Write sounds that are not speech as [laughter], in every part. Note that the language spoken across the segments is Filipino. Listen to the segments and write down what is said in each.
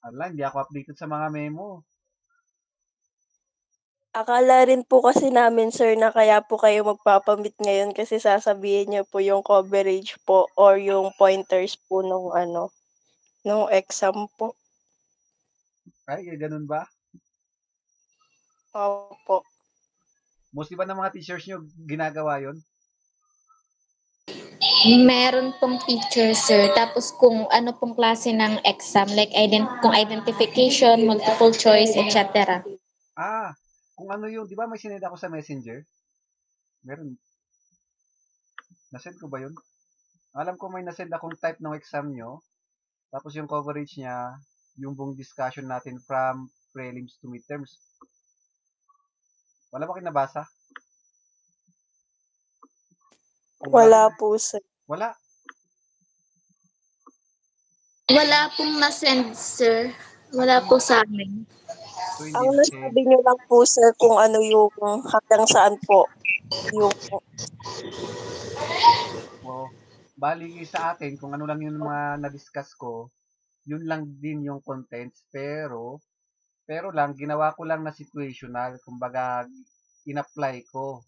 Ala, hindi ako updated sa mga memo. Akala rin po kasi namin, sir, na kaya po kayo magpapa-meet ngayon kasi sasabihin niyo po yung coverage po or yung pointers po nung ano, nung exam po. Ay, ganun ba? Opo. Mostly ba ng mga teachers nyo ginagawa yon? Meron pong teacher, sir. Tapos kung ano pong klase ng exam, like ident kung identification, multiple choice, etc. Ah, kung ano yung, di ba may sinend ako sa messenger? Meron. Nasend ko ba yun? Alam ko may nasend akong type ng exam nyo. Tapos yung coverage niya, yung buong discussion natin from prelims to midterms. Wala ba kayo nabasa? Wala po, sir. Wala. Wala pong na-send, sir. Wala po sa amin. So, Ang nasabi niyo lang po, sir, kung ano yung hanggang saan po yung oh, bali sa atin, kung ano lang yung mga na-discuss ko, yun lang din yung contents, pero, pero lang, ginawa ko lang na situational, kumbaga, in-apply ko.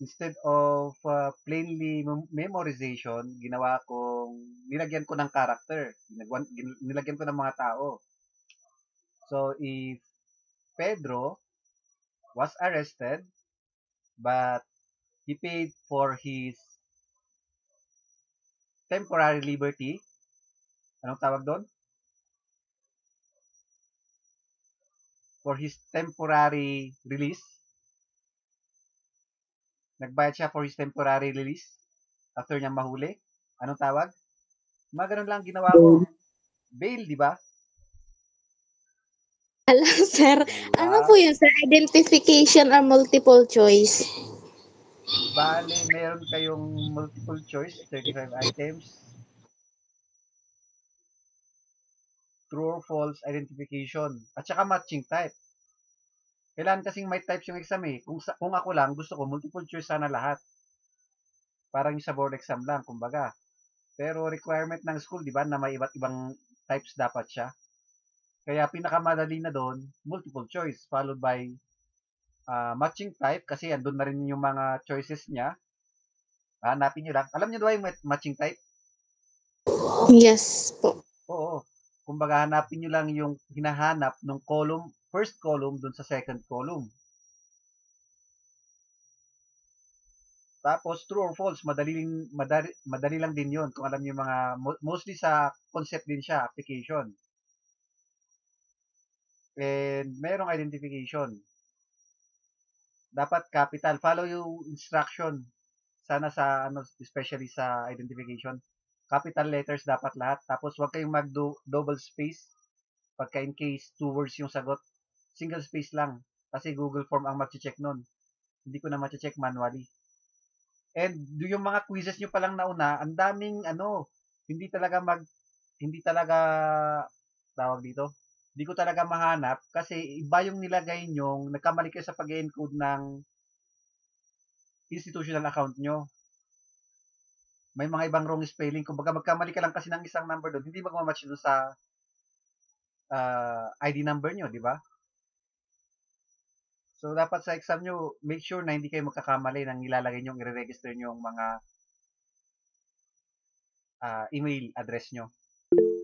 Instead of uh, plainly mem- memorization, ginawa kong, nilagyan ko ng character, Ginagawan- gin- nilagyan ko ng mga tao. So, if Pedro was arrested, but he paid for his temporary liberty. Anong tawag doon? For his temporary release. Nagbayad siya for his temporary release after niyang mahuli. Anong tawag? Mga ganun lang ginawa ko. Bail, di ba? Alam, sir. Ano Diba? po yun, sir? Identification or multiple choice? Bale, meron kayong multiple choice, 35 items. True or false identification. At saka matching type. Kailangan kasing may types yung exam eh. Kung, sa, kung ako lang, gusto ko multiple choice sana lahat. Parang yung sa board exam lang, kumbaga. Pero requirement ng school, di ba, na may iba't ibang types dapat siya. Kaya pinakamadali na doon, multiple choice, followed by ah, matching type kasi andun na rin yung mga choices niya. Hanapin niyo lang. Alam niyo ba yung mat- matching type? Yes po. Oo. Kumbaga hanapin niyo lang yung hinahanap ng column, first column dun sa second column. Tapos true or false, madali, madali, madali lang din 'yon kung alam niyo mga mo- mostly sa concept din siya, application. And merong identification. Dapat capital. Follow yung instruction. Sana sa ano especially sa identification. Capital letters dapat lahat. Tapos huwag kayong mag double space pagka in case two words yung sagot. Single space lang. Kasi Google Form ang mag-check nun. Hindi ko na ma-check manually. And yung mga quizzes nyo palang nauna, ang daming ano, hindi talaga mag, hindi talaga, tawag dito, hindi ko talaga mahanap kasi iba yung nilagay nyo, nagkamali kayo sa pag-encode ng institutional account nyo. May mga ibang wrong spelling. Kung baga magkamali ka lang kasi ng isang number doon, hindi magmamatch doon sa ah, ID number nyo, di ba? So, dapat sa exam nyo, make sure na hindi kayo magkakamali nang ilalagay nyo, i-register nyo yung mga ah, email address nyo.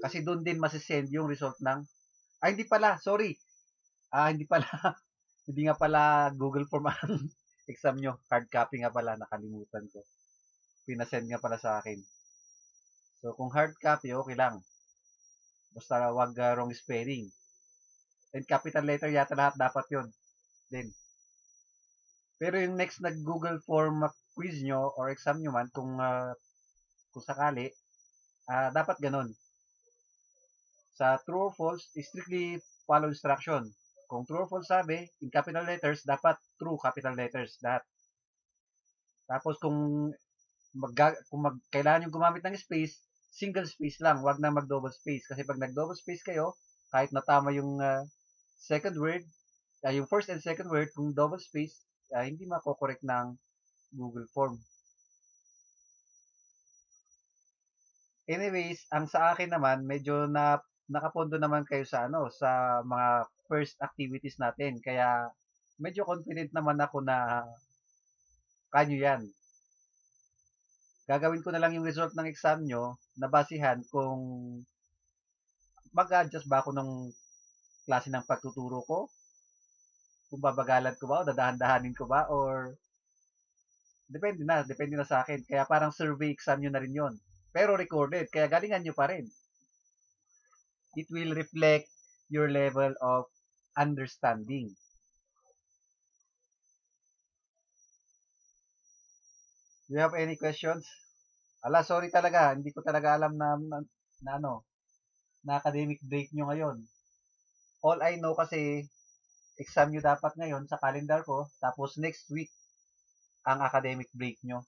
Kasi doon din masisend yung result ng, ay hindi pala, sorry. Ah, hindi pala, [laughs] hindi nga pala Google Form ang [laughs] exam nyo. Hard copy nga pala, nakalimutan ko. Pinasend nga pala sa akin. So, kung hard copy, okay lang. Basta wag ah, wrong spelling. And capital letter yata lahat dapat yon din. Pero yung next na Google Form quiz nyo or exam nyo man, kung, ah, kung sakali, ah, dapat ganun. Sa true or false, strictly follow instruction. Kung true or false sabi, in capital letters, dapat true capital letters, lahat. Tapos kung mag, kung mag, kailangan yung gumamit ng space, single space lang, wag na mag-double space. Kasi pag nag-double space kayo, kahit natama yung ah, second word, ah, yung first and second word, kung double space, ah, hindi mako-correct ng Google Form. Anyways, ang sa akin naman, medyo na nakapondo naman kayo sa ano, sa mga first activities natin. Kaya medyo confident naman ako na kanyo yan. Gagawin ko na lang yung result ng exam nyo na basihan kung mag-adjust ba ako ng klase ng pagtuturo ko? Kung babagalan ko ba o dadahan-dahanin ko ba or depende na, depende na sa akin. Kaya parang survey exam nyo na rin yon pero recorded. Kaya galingan nyo pa rin. It will reflect your level of understanding. Do you have any questions? Ala, sorry talaga. Hindi ko talaga alam na, na, na ano, na academic break nyo ngayon. All I know kasi, exam nyo dapat ngayon sa calendar ko, tapos next week, ang academic break nyo.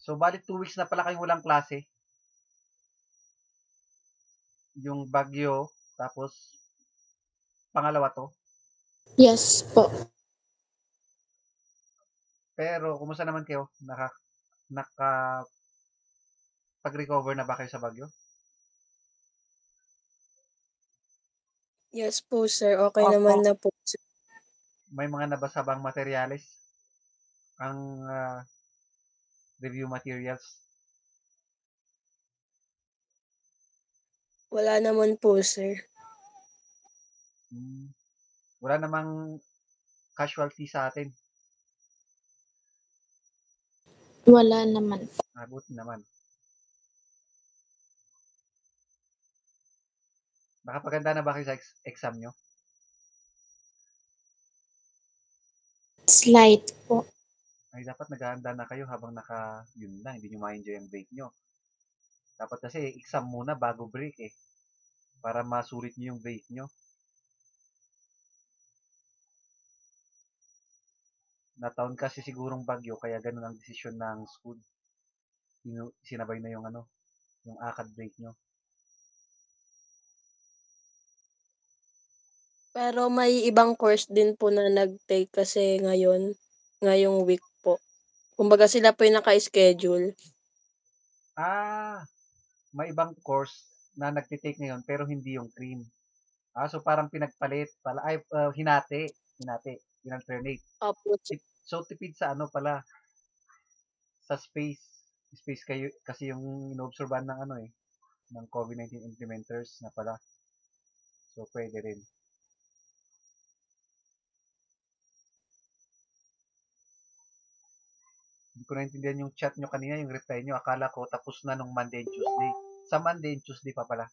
So, bali 2 weeks na pala kayong walang klase. Yung bagyo, tapos pangalawa to. Yes po. Pero, kumusta naman kayo? Naka, naka, pag-recover na ba kayo sa bagyo? Yes po, sir. Okay Opo. naman na po. sir. May mga nabasa bang materyales? Ang ah, review materials? Wala naman po, sir. Hmm. Wala namang casualty sa atin. Wala naman. Ah, buti naman. Nakapaganda na ba kayo sa ex- exam nyo? Slight po. Ay, dapat naghahanda na kayo habang naka, yun lang, hindi nyo ma-enjoy ang break nyo. Dapat kasi exam muna bago break eh. Para masulit nyo yung break nyo. Nataon kasi sigurong bagyo, kaya ganun ang desisyon ng school. Inu- sinabay na yung ano, yung akad break nyo. Pero may ibang course din po na nag-take kasi ngayon, ngayong week po. Kumbaga sila po yung naka-schedule. Ah, may ibang course na nagtitake ngayon pero hindi yung cream. Ah, so parang pinagpalit pala ay ah, hinati, hinati, in-alternate. Opo, So tipid sa ano pala sa space. Space kayo kasi yung inoobserbahan ng ano eh ng COVID-19 implementers na pala. So pwede rin. Ko naintindihan yung chat nyo kanina, yung reply nyo. Akala ko tapos na nung Monday and Tuesday. Sa Monday and Tuesday pa pala.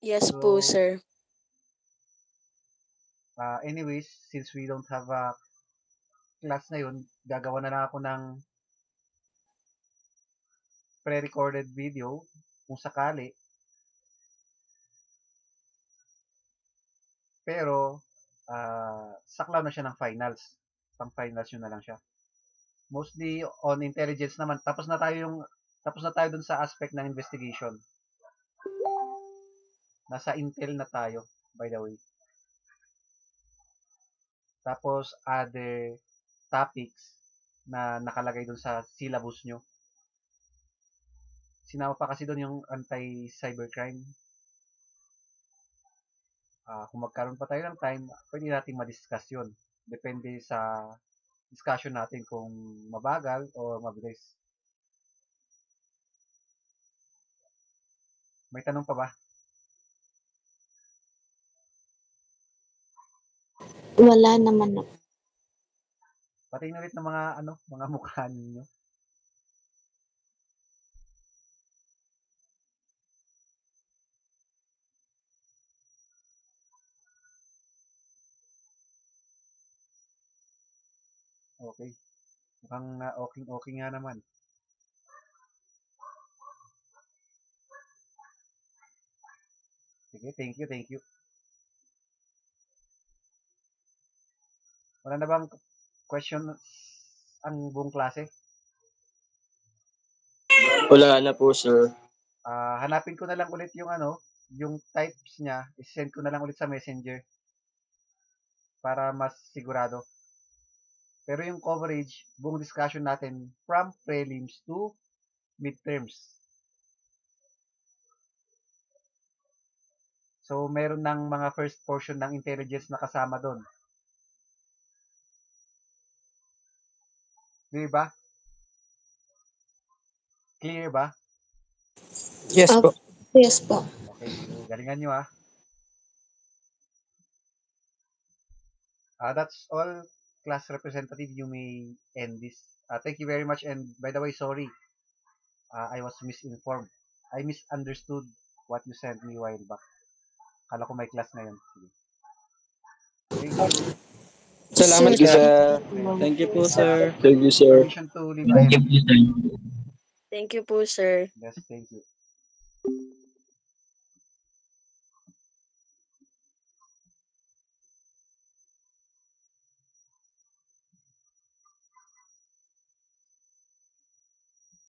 yes po, So, sir. Uh, anyways, since we don't have a class ngayon, gagawa na lang ako ng pre-recorded video kung sakali. Pero, uh, saklaw na siya ng finals. Pang finals yun na lang siya. Mostly on intelligence naman. Tapos na tayo yung tapos na tayo dun sa aspect ng investigation. Nasa intel na tayo, by the way. Tapos, other topics na nakalagay dun sa syllabus nyo. Sinama pa kasi dun yung anti-cybercrime. Ah, kung magkaroon pa tayo ng time, pwede natin ma-discuss yun. Depende sa discussion natin kung mabagal o mabilis. May tanong pa ba? Wala naman na. Patingin ulit ng mga ano, mga [laughs] mukha ninyo. Okay. Mukhang uh, okay, okay nga naman. Sige, thank you, thank you. Wala na bang question ang buong klase? Wala na po, sir. Ah, hanapin ko na lang ulit yung ano, yung types niya, i-send ko na lang ulit sa messenger para mas sigurado. Pero yung coverage, buong discussion natin from prelims to midterms. So, meron ng mga first portion ng intelligence na kasama doon. Di ba? Clear ba? Yes po. Yes po. Okay, so galingan nyo ah. Ah, that's all, class representative. You may end this. Ah, thank you very much. And by the way, sorry. Ah, I was misinformed. I misunderstood what you sent me while back. Kala ko may class ngayon. Sige. Thank you. Salamat Sir. sir. Thank you po, sir. Thank you, sir. Leave. I have- Thank you po, sir. Yes, thank you.